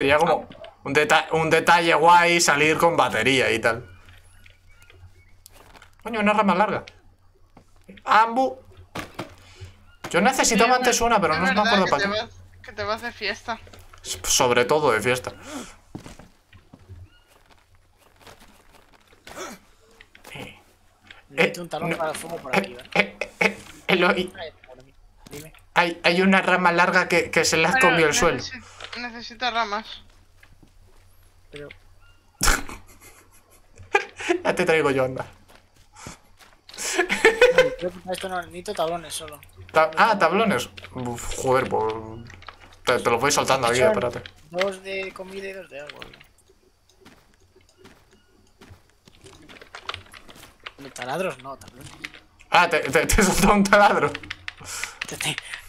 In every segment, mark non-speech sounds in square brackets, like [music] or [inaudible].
Sería como un, deta- un detalle guay salir con batería y tal. Coño, una rama larga. Ambu. Yo necesitaba Sí, antes una, pero no me acuerdo para te qué. vas- Que te vas de fiesta. Sobre todo de fiesta. Eh, Necesito un talón no. para el fuego por aquí, eh, eh, Eloy, hay, hay una rama larga que, que se le ha comido el suelo. Necesita ramas. Pero. [laughs] Ya te traigo yo, anda. Esto no necesito tablones solo. Ta- ah, tablones. Uf, joder, pues. Te, te los voy soltando aquí, espérate. Dos de comida y dos de agua. ¿no? Taladros no, taladros. Ah, te, te, te he soltado un taladro.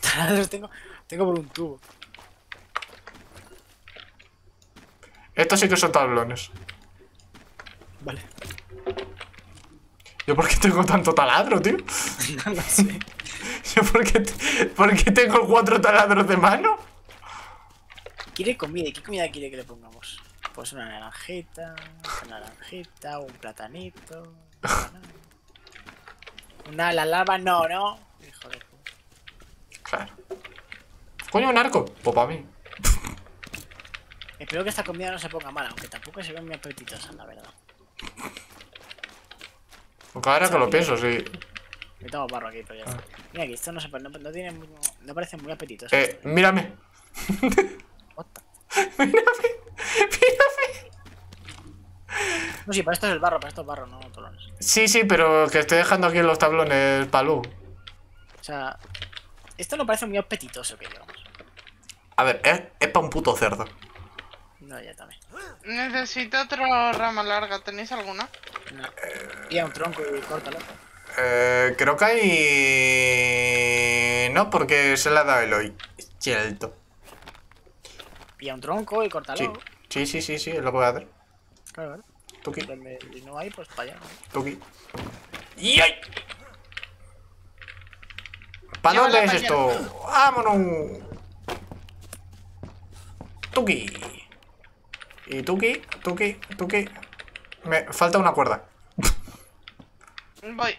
Taladros tengo, tengo por un tubo. Estos sí que son tablones. Vale. ¿Yo por qué tengo tanto taladro, tío? [laughs] No lo sé. [laughs] ¿Yo por qué, por qué tengo cuatro taladros de mano? ¿Quiere comida? ¿Y qué comida quiere que le pongamos? Pues una naranjita, una naranjita, un platanito. Una la lava, no, no. Hijo de puta. Claro. Coño, un arco. Pues para mí. Espero que esta comida no se ponga mala, aunque tampoco se ve muy apetitosa, la verdad. Aunque ahora que lo pienso, sí. Tengo barro aquí, pero ya está. Mira que esto no, se, no, no tiene no parece muy apetitoso. Eh, mírame. [laughs] Mírame. Mírame. No, sí, para esto es el barro, para esto es barro, no tolones. Sí, sí, pero que estoy dejando aquí los tablones palú. O sea, esto no parece muy apetitoso, que digamos. A ver, es, es para un puto cerdo. No, ya también. Necesito otra rama larga. ¿Tenéis alguna? No. Pilla un tronco y córtalo. Eh, creo que hay... No, porque se la ha dado Eloy. Cierto. Pilla un tronco y córtalo. Sí, sí, sí, sí, sí, es lo que voy a hacer. Claro, claro. Tuki, Donde no hay, pues para allá. tuki. ¡Yay! ¿Para dónde es esto? ¡Vámonos! Tuki. Y tuki, tuki, tuki. Me falta una cuerda. Voy.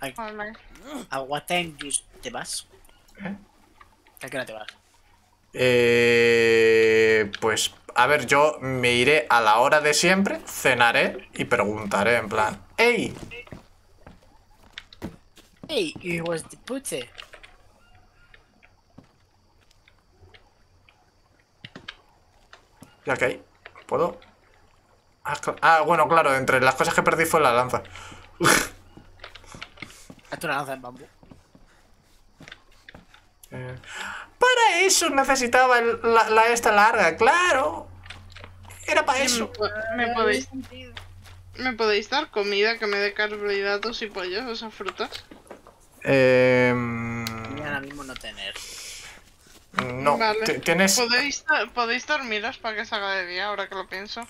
Ay. ¿A what time you te vas? ¿Eh? ¿A qué hora te vas? Eh, pues, a ver, yo me iré a la hora de siempre, cenaré y preguntaré en plan, ¡Ey! Hey, it was the pute. Ya que hay, ¿puedo? Ah, ah, bueno, claro, entre las cosas que perdí fue la lanza. [laughs] Hazte una lanza en bambú. Eh, para eso necesitaba el- la, la esta larga, claro. Era para eso. ¿Me podéis, ¿Me podéis dar comida que me dé carbohidratos y pollos, esas frutas? Eh, Y ahora mismo no tener. No, Vale. tienes... ¿Podéis, ¿Podéis dormiros para que se haga de día ahora que lo pienso?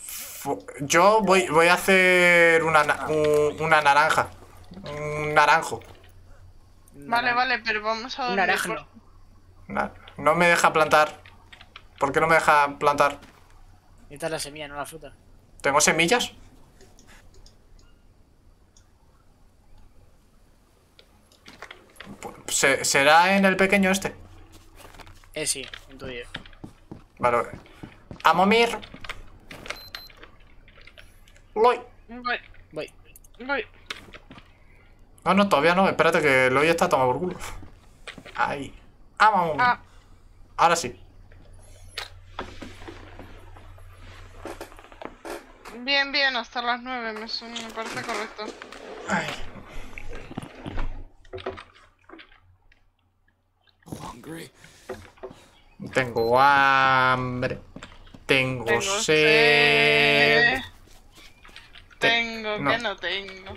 Yo voy, voy a hacer una, na- un- una naranja. Un naranjo. Vale, vale, pero vamos a dormir. naranjo. Na- No me deja plantar. ¿Por qué no me deja plantar? Necesitas la semilla, no la fruta. ¿Tengo semillas? ¿Será en el pequeño este? Eh, sí, en tuyo. Vale. vale. A momir. Loy. Voy, Voy. voy. No, no, todavía no. Espérate que Loy está tomado por culo. Ahí. Ah, vamos. Ah, Ahora sí. bien, bien, hasta las 9 me, me parece correcto. Ay. Hungry. Tengo hambre. Tengo, Tengo sed. sed. Tengo no. que no tengo.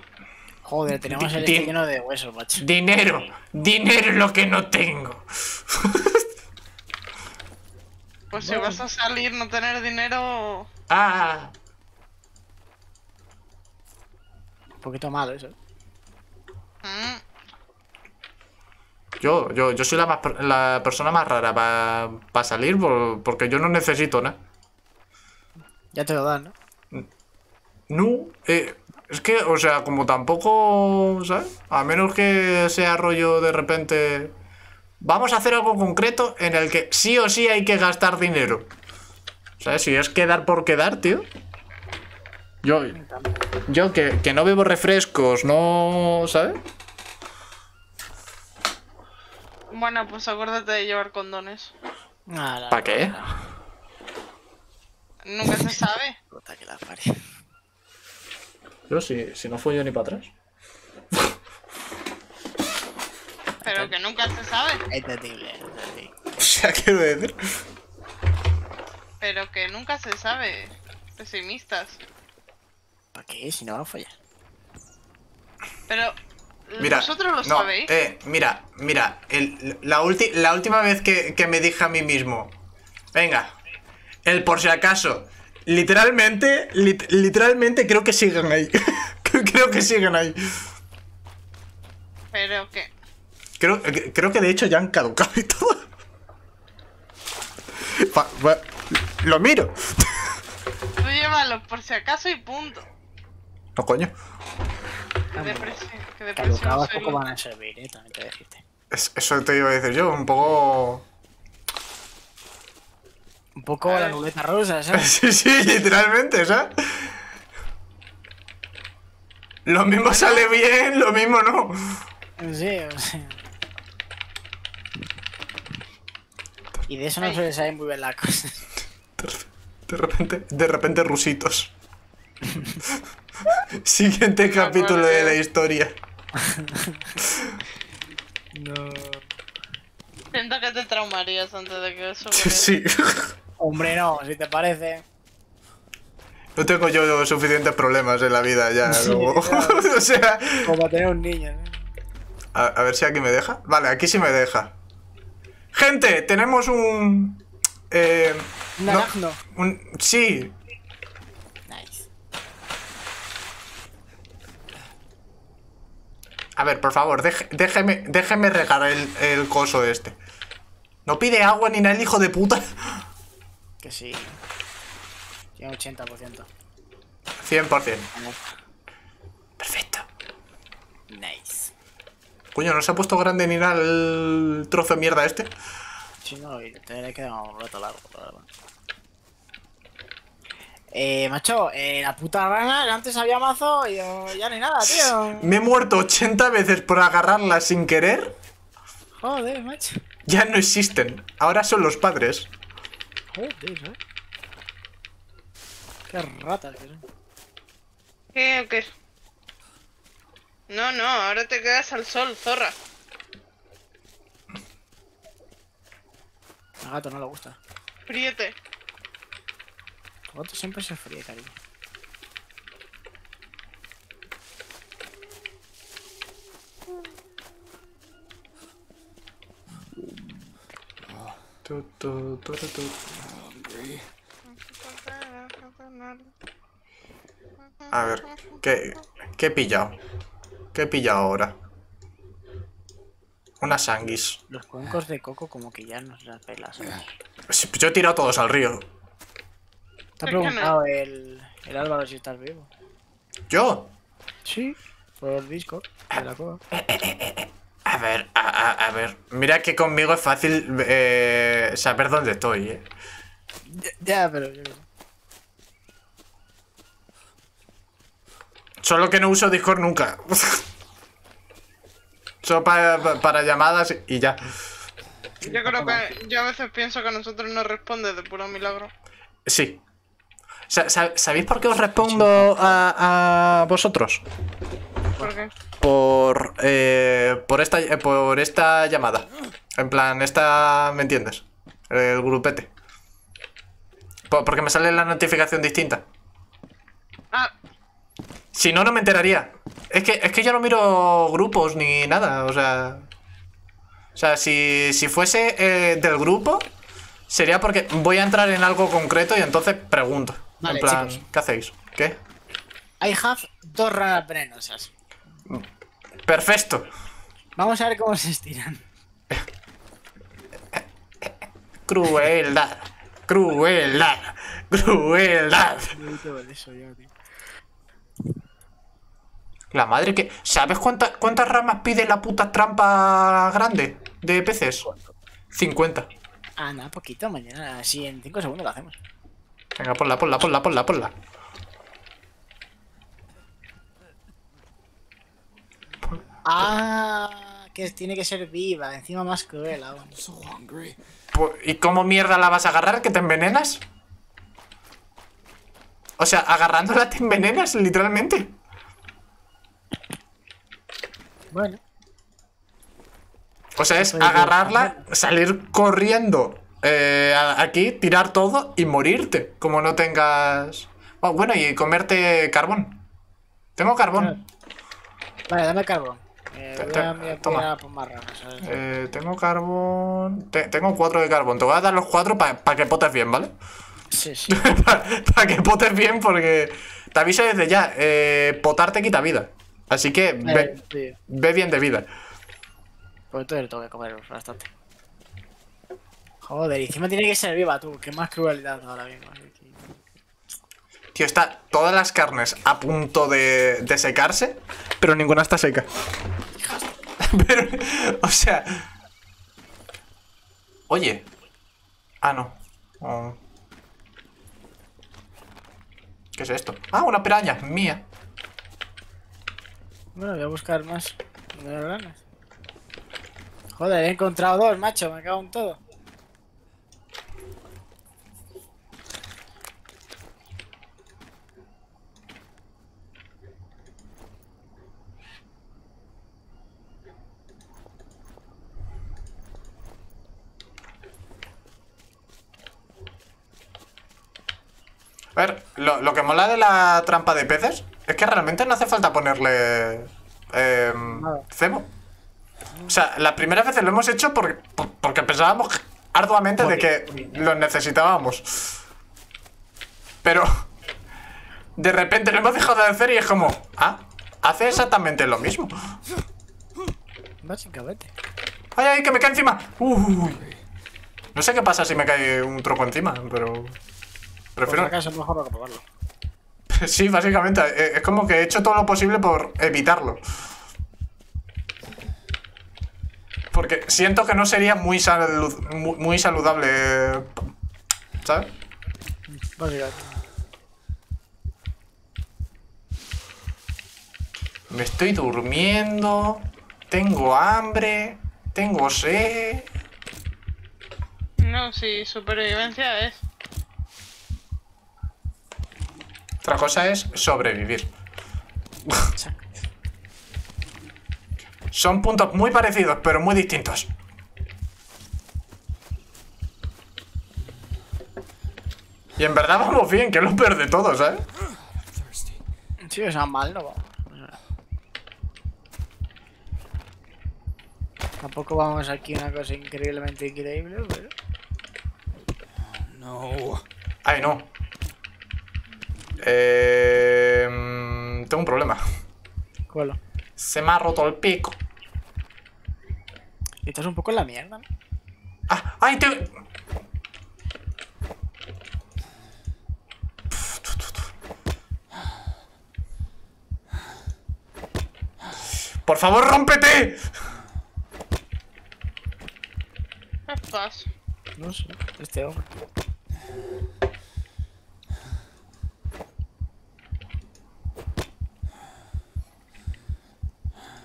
Joder, tenemos el este lleno de huesos, macho. Dinero. Dinero es lo que no tengo. Pues si vas a salir, no tener dinero. Ah. Un poquito malo eso. mm, Yo, yo, yo soy la, más la persona más rara para salir por- porque yo no necesito nada. Ya te lo dan, ¿no? No, eh, es que, o sea, como tampoco, ¿sabes? A menos que sea rollo de repente... Vamos a hacer algo concreto en el que sí o sí hay que gastar dinero. ¿Sabes? Si es quedar por quedar, tío. Yo, yo que, que no bebo refrescos, no... ¿Sabes? Bueno, pues acuérdate de llevar condones. Nada. ¿Pa qué? Nunca se sabe. [laughs] Puta que la parió. Yo si, si no fui yo ni para atrás. Pero que nunca se sabe. Entendible, entendible. [laughs] O sea, quiero decir... Pero que nunca se sabe. Pesimistas. ¿Para qué? Si no va a follar. Pero. Mira, ¿Vosotros lo no, sabéis? eh, mira, mira, el- la, ulti- la última vez que, que me dije a mí mismo, venga, el por si acaso, literalmente, lit- literalmente creo que siguen ahí. [laughs] creo que siguen ahí. Pero que. Creo, creo que de hecho ya han caducado y todo. Pa- pa- lo miro. Tú llévalo por si acaso y punto. No, coño. Que depresión. Que depresión. Poco van a servir, eh, también te dijiste. Es- eso te iba a decir yo, un poco... Un poco la ruleta rusa, [laughs] ¿sabes? Sí, sí, literalmente, ¿sabes? Lo mismo sale bien, lo mismo no. Sí, o sea. Y de eso no suele saber muy bien la cosa. De repente, de repente rusitos. Siguiente capítulo de la historia. No. Siento que te traumarías antes de que eso. [laughs] Sí. Hombre, no, si te parece. No tengo yo suficientes problemas en la vida ya. [laughs] Sí, luego. claro. [laughs] o sea, Como para tener un niño, ¿no? a, a ver si aquí me deja. Vale, aquí sí me deja. Gente, tenemos un... Eh, Un no, un- sí, Nice. A ver, por favor, deje- déjeme, déjeme regar el, el coso este. No pide agua ni nada el hijo de puta. Que sí. Tiene 80%. 100%. Perfecto. Nice. Coño, ¿no se ha puesto grande ni nada el trozo de mierda este? Si no, y te le queda un rato largo, la verdad. Eh, macho, eh, la puta rana, antes había mazo y yo- ya ni nada, tío. Me he muerto 80 veces por agarrarla sin querer. Joder, macho. Ya no existen. Ahora son los padres. Joder, ¿eh? Qué ratas que son. ¿Qué o qué? No, no, ahora te quedas al sol, zorra. A gato no le gusta. Fríete. Gato siempre se fríe, cariño. Tu, tu, tu. A ver, ¿qué, ¿qué he pillado? ¿Qué he pillado ahora? Una sanguis. Los cuencos de coco como que ya nos las pelas. Yo he tirado todos al río. Te ha ¿Por qué no? preguntado el, el Álvaro si estás vivo. ¿Yo? Sí. Por el disco de la cueva. A ver, a, a- a ver. Mira que conmigo es fácil eh, saber dónde estoy, eh. Ya, ya, pero yo sé. Solo que no uso Discord nunca. [laughs] Solo para, pa- para llamadas y ya. Yo creo que yo a veces pienso que a nosotros nos responde de puro milagro. Sí. Sa- sa- ¿Sabéis por qué os respondo a, a vosotros? ¿Por qué? Por, eh, por, esta, eh, por esta llamada. En plan, esta... ¿Me entiendes? El grupete. Po- porque me sale la notificación distinta. Ah, Si no, no me enteraría. Es que, es que yo no miro grupos ni nada, o sea... O sea, si, si fuese eh, del grupo, sería porque voy a entrar en algo concreto y entonces pregunto. Vale, en plan, chicos. ¿qué hacéis? ¿Qué? I have dos ranas venenosas. Perfecto. Vamos a ver cómo se estiran. Crueldad. Crueldad. Crueldad. La madre que... ¿Sabes cuánta- cuántas ramas pide la puta trampa grande de peces? 50. Ah, nada, poquito. Mañana, así en 5 segundos lo hacemos. Venga, ponla, ponla, ponla, ponla, ponla. Ah, que tiene que ser viva. Encima más cruel aún. So hungry. Pu- ¿Y cómo mierda la vas a agarrar? ¿Que te envenenas? O sea, agarrándola te envenenas, literalmente. Bueno, O sea, es agarrarla, salir corriendo eh, aquí, tirar todo y morirte. Como no tengas. Oh, bueno, y comerte carbón. Tengo carbón. vale, dame carbón. Eh, Te- voy te- a, voy a toma. Eh, tengo carbón. te- tengo cuatro de carbón. Te voy a dar los cuatro para que potes bien, ¿vale? Sí, [laughs] sí. para que potes bien, porque te aviso desde ya. eh, potar te quita vida. Así que ve, bien de vida. Pues entonces tengo que comer bastante. Joder, y encima tiene que ser viva tú. Qué más crueldad ahora mismo. Tío, está todas las carnes a punto de, de secarse, pero ninguna está seca. [laughs] pero, o sea. Oye. Ah, no. Oh. ¿Qué es esto? Ah, una piraña, mía. Bueno, voy a buscar más. Joder, he encontrado dos, macho. Me cago en todo. A ver, lo, lo que mola de la trampa de peces es que realmente no hace falta ponerle. Eh, cebo. O sea, las primeras veces lo hemos hecho por- por- porque pensábamos arduamente de que los necesitábamos. Pero. De repente lo hemos dejado de hacer y es como. Ah, hace exactamente lo mismo. Básicamente. ¡Ay, ay, que me cae encima! Uy. No sé qué pasa si me cae un troco encima, pero. Por si Prefiero. acaso es mejor que probarlo. [laughs] Sí, básicamente. eh, Es como que he hecho todo lo posible por evitarlo. Porque siento que no sería muy, muy saludable. ¿Sabes? Básicamente. Me estoy durmiendo. Tengo hambre. Tengo sed. No, sí, supervivencia es. Otra cosa es sobrevivir. Son puntos muy parecidos, pero muy distintos. Y en verdad vamos bien, que es lo peor de todo, ¿sabes? Sí, o sea, mal no vamos. Tampoco vamos aquí a una cosa increíblemente increíble, pero... No. Ay, no. Eh, tengo un problema. Cuelo. Se me ha roto el pico. Estás un poco en la mierda, ¿no? Ah, ¡Ay, te... ¡Por favor, rómpete! ¿Qué pasa? No sé, este hombre.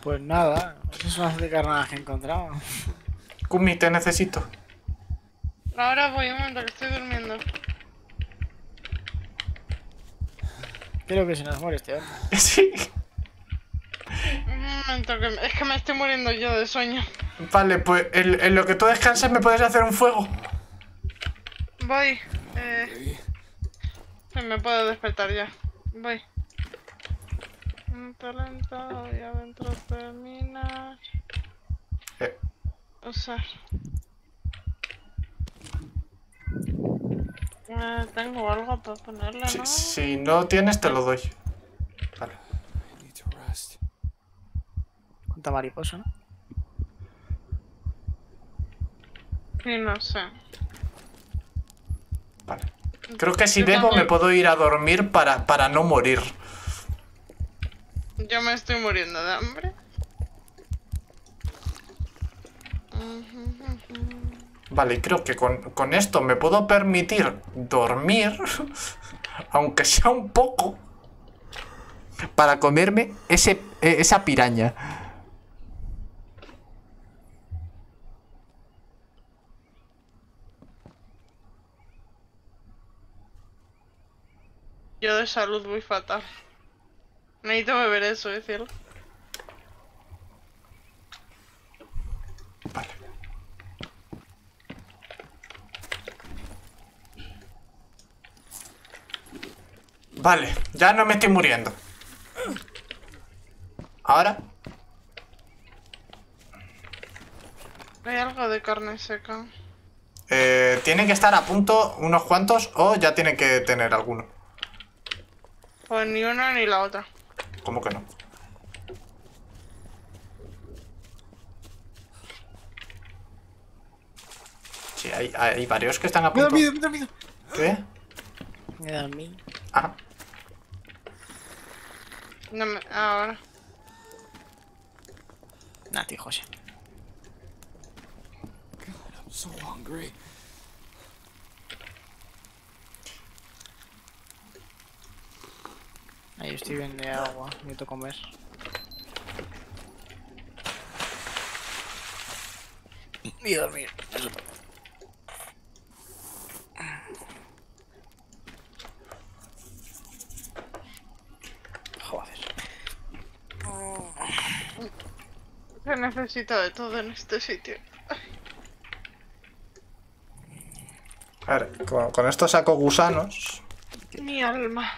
Pues nada, esas son las de carnadas que he encontrado. Kumi, te necesito. Ahora voy un momento que estoy durmiendo. Creo que se nos muere este hombre. [laughs] Sí. Un momento que me- es que me estoy muriendo yo de sueño. Vale, pues en, en lo que tú descanses me puedes hacer un fuego. Voy. Eh... sí, me puedo despertar ya. Voy. Talento y adentro terminar. Eh, Usar. Eh, tengo algo para ponerle, si, ¿no? si no tienes, te lo doy. Vale. I need to rest. Cuánta mariposa, ¿no? Sí, no sé. Vale. Creo que si bebo me puedo ir a dormir para, para no morir. Yo me estoy muriendo de hambre. Vale, creo que con, con esto me puedo permitir dormir, [laughs] aunque sea un poco, para comerme ese, e- esa piraña. Yo de salud muy fatal. Necesito beber eso, eh, cielo. Vale. Vale, ya no me estoy muriendo. Ahora, Hay algo de carne seca. eh, tienen que estar a punto unos cuantos o ya tienen que tener alguno. Pues ni una ni la otra. ¿Cómo que no? Sí, hay, hay varios que están a Me he punto. dormido, me he dormido. ¿Qué? Me he dormido. Ah, No me... Ahora. Nah, tío, José. I'm so hungry. Estoy bien de agua. Necesito comer. Y dormir. Joder. Se necesita de todo en este sitio. a ver, con, con esto saco gusanos. Mi alma.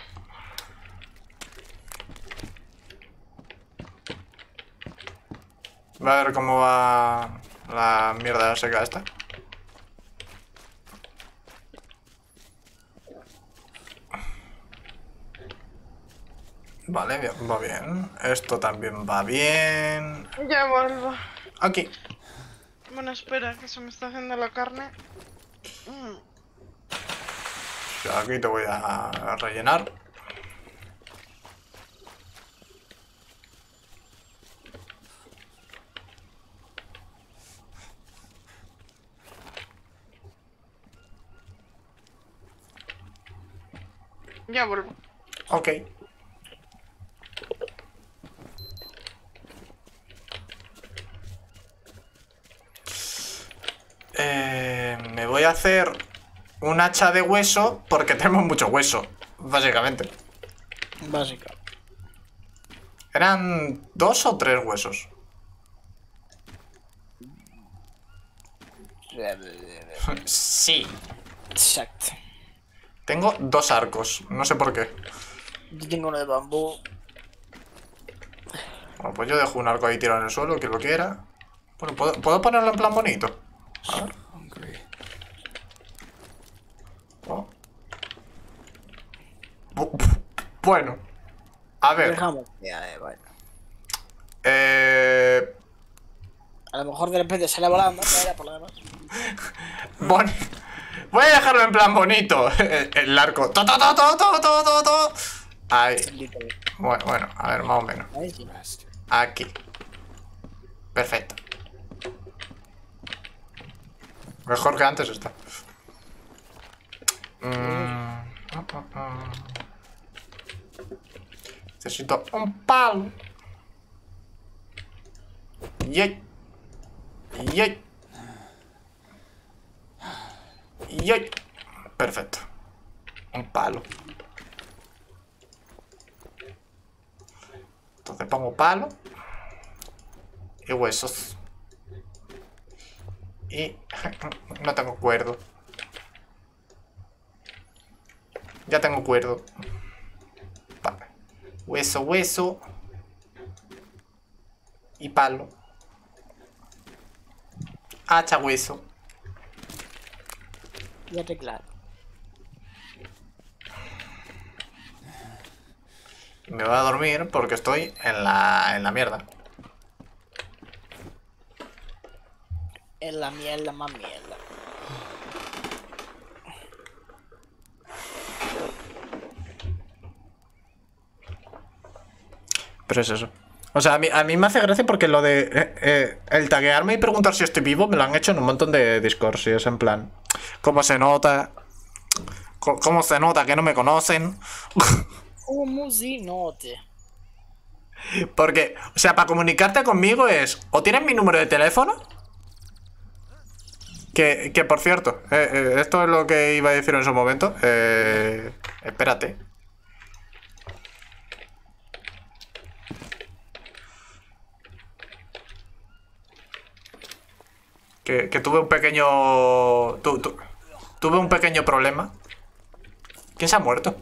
Va a ver cómo va la mierda seca esta. Vale, bien, va bien. Esto también va bien. Ya vuelvo. Aquí. Bueno, espera, que se me está haciendo la carne. Mm. Aquí te voy a rellenar. Ya vuelvo. Ok. Eh, me voy a hacer un hacha de hueso porque [laughs] tenemos mucho hueso, básicamente. Básica. Eran dos o tres huesos. [laughs] Sí. Exacto. Tengo dos arcos, no sé por qué. Yo tengo uno de bambú. Bueno, pues yo dejo un arco ahí tirado en el suelo, que lo quiera. Bueno, ¿puedo, ¿puedo ponerlo en plan bonito? A ver. Oh. Bu- bu- Bueno. A ver. Dejamos. Eh. A lo mejor de repente sale volando, pero por lo demás. [laughs] bon- Voy a dejarlo en plan bonito. [laughs] El, arco. To, to, to, to, to, to, to, to. Ahí. Bueno, bueno, a ver, más o menos. Aquí. Perfecto. Mejor que antes está. Mm. Necesito un palo. Yay. Yay. Yay. Perfecto. Un palo. Entonces pongo palo y huesos. Y [laughs] no tengo cuerdo. Ya tengo cuerdo. Hueso, hueso. Y palo. Hacha, hueso y arreglar. Me voy a dormir porque estoy en la, en la mierda. En la mierda, más mierda. Pero es eso. O sea, a mí, a mí me hace gracia porque lo de eh, eh, el taguearme y preguntar si estoy vivo me lo han hecho en un montón de Discord, si es en plan. ¿Cómo se nota? ¿Cómo se nota que no me conocen? ¿Cómo si note? Porque, o sea, para comunicarte conmigo es o tienes mi número de teléfono. Que, que por cierto, eh, eh, esto es lo que iba a decir en su momento. Eh, espérate. Que, que tuve un pequeño. tu- tu- tuve un pequeño problema. ¿Quién se ha muerto?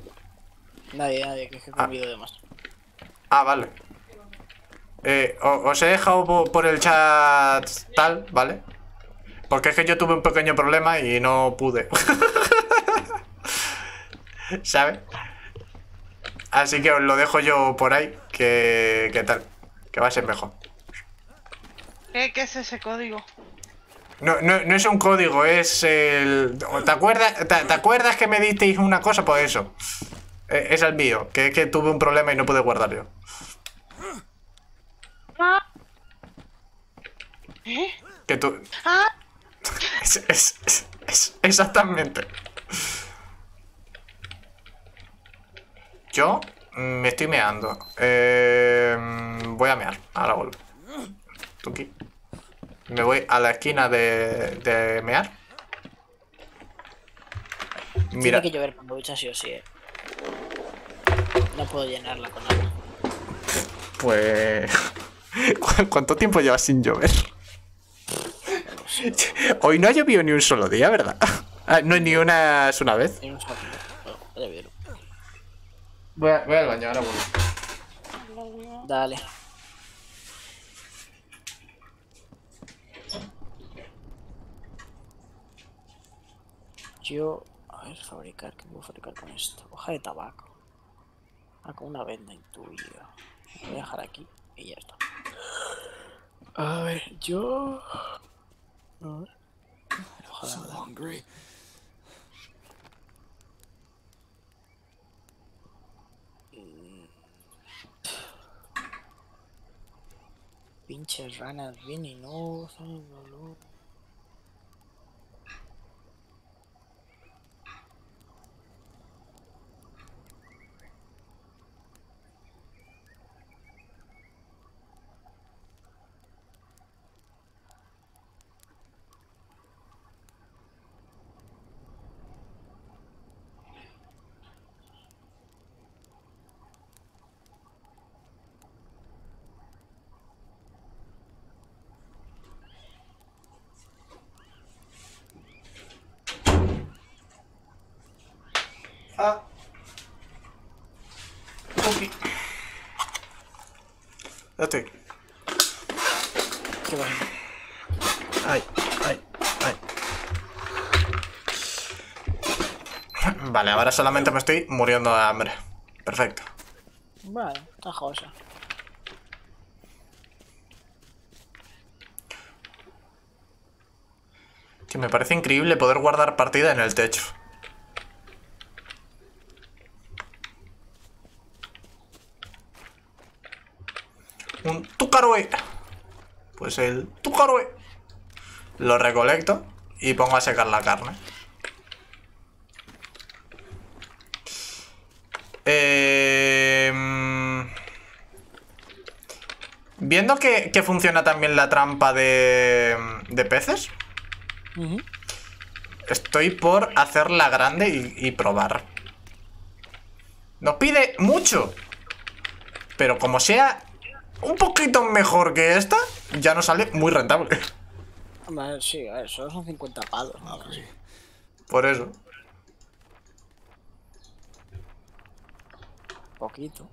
Nadie, nadie, que es que he Ah. comido de más. Ah, vale. Eh, o- os he dejado po- por el chat tal, ¿vale? Porque es que yo tuve un pequeño problema y no pude. [laughs] ¿Sabes? Así que os lo dejo yo por ahí, que, que tal, que va a ser mejor. ¿Qué, qué es ese código? No, no, no es un código, es el... ¿Te acuerdas, te, te acuerdas que me disteis una cosa? Pues eso. Eh, Es el mío, que es que tuve un problema y no pude guardar yo. ¿Eh? Que tú... Ah, Es, es- exactamente. Yo me estoy meando. Eh, voy a mear. Ahora vuelvo. Tuki. Me voy a la esquina de, de mear. Mira, Tiene que llover con ducha sí o sí, eh. No puedo llenarla con agua. pues... ¿Cu- [laughs] ¿Cuánto tiempo llevas sin llover? Hoy no ha llovido ni un solo día, ¿verdad? [laughs] Ah, no, ni una, es una vez. Voy, a- voy al baño, ahora vuelvo. Dale. Yo, a ver, fabricar, ¿qué puedo fabricar con esto? Hoja de tabaco. Ah, con una venda intuida. Lo voy a dejar aquí y ya está. A ver, yo. A ver. Hoja de So tabaco. hungry. Pinches ranas venenosas, dolor. Ah. Tuki. Ya estoy. ¿Qué pasa? Ay, ay, ay. Vale, ahora solamente me estoy muriendo de hambre. Perfecto. Vale, está josa. Que me parece increíble poder guardar partida en el techo. Un tucaroe. Pues el tucaroe. Lo recolecto y pongo a secar la carne. Eh, viendo que, que funciona también la trampa de, de peces. Estoy por hacerla grande y, y probar. Nos pide mucho. Pero como sea un poquito mejor que esta, ya nos sale muy rentable. Hombre, sí, a ver, solo son 50 palos. Por eso. Poquito.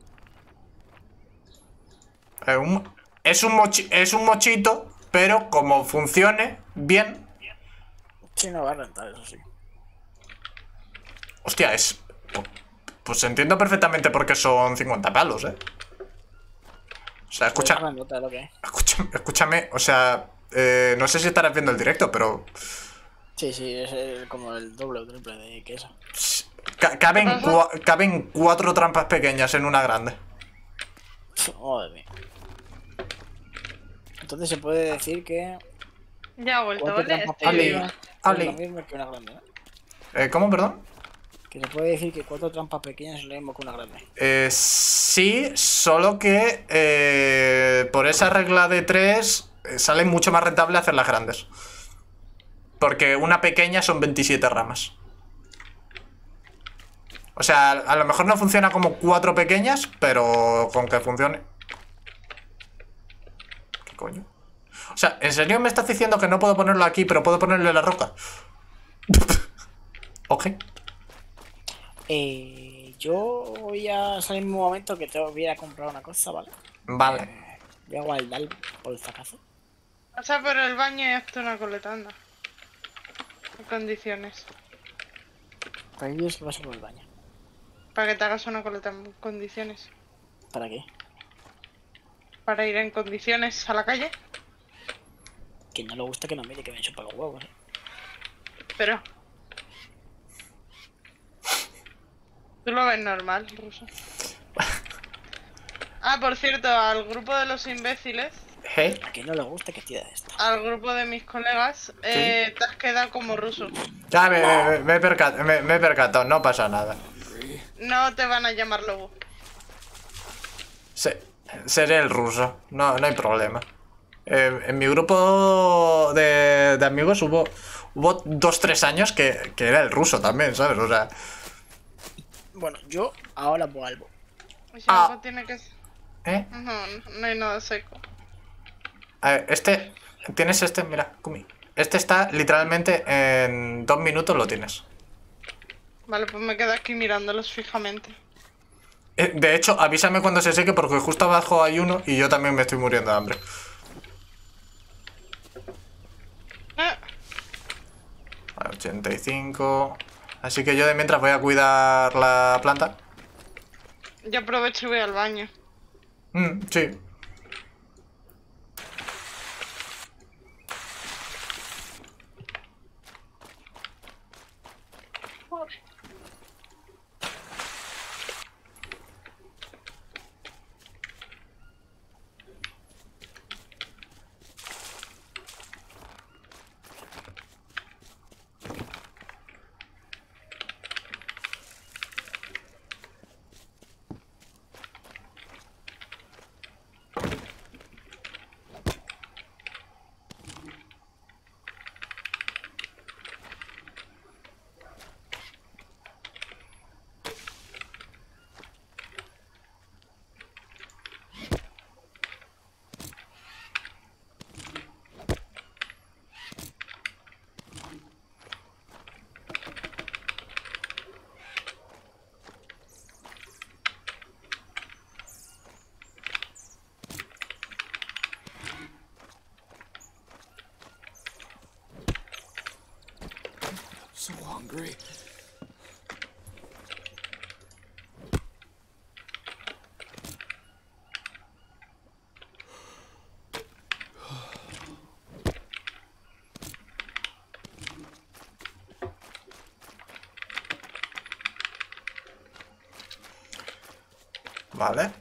Eh, un- es, un mochi- es un mochito, pero como funcione bien. Sí, no va a rentar, eso sí. Hostia, es. Pues entiendo perfectamente por qué son 50 palos, eh. O sea, escucha. Escúchame, escúchame, o sea, eh, no sé si estarás viendo el directo, pero Sí, sí, es el- como el doble o triple de queso. ca- caben, cuatro trampas pequeñas en una grande. [laughs] Madre mía. Entonces se puede decir que Ya ha vuelto, ¿vale? trampas Estoy Ale. pequeñas viva. es Ale. lo mismo que una grande, ¿no? Eh, ¿Cómo, perdón? Que se puede decir que cuatro trampas pequeñas es lo mismo que una grande. Eh, sí, solo que eh, por esa regla de tres eh, sale mucho más rentable hacer las grandes. Porque una pequeña son 27 ramas. O sea, a lo mejor no funciona como cuatro pequeñas, pero con que funcione. ¿Qué coño? O sea, ¿en serio me estás diciendo que no puedo ponerlo aquí, pero puedo ponerlo en la roca? [laughs] ok. Eh, yo voy a salir en un momento que tengo que ir a comprar una cosa, ¿vale? Vale. Voy a guardar por si acaso. Pasa por el baño y hazte una coletanda. En condiciones. Para ellos que paso por el baño. Para que te hagas una coleta en condiciones. ¿Para qué? Para ir en condiciones a la calle. Que no le gusta que no mire que me chupa los huevos, ¿eh? Pero. Tú lo ves normal, ruso. [laughs] Ah, por cierto, al grupo de los imbéciles, Hey. A que no le gusta que tire de esto. al grupo de mis colegas, eh, te has quedado como ruso. Ya me, me- me he percat- me- me he percatado, no pasa nada. No te van a llamar lobo. Se- seré el ruso, no, no hay problema. Eh, en mi grupo de, de amigos hubo, hubo dos, tres años que, que era el ruso también, ¿sabes? O sea, Bueno, yo ahora vuelvo. Si Ah. algo tiene que. ¿eh? No, no hay nada seco. A ver, este, tienes este, mira, Kumi. Este está literalmente en dos minutos lo tienes. Vale, pues me quedo aquí mirándolos fijamente. Eh, De hecho, avísame cuando se seque porque justo abajo hay uno y yo también me estoy muriendo de hambre. Ah, Vale, 85. Así que yo de mientras voy a cuidar la planta. yo aprovecho y voy al baño. Mm, sí. Hungry. Vale.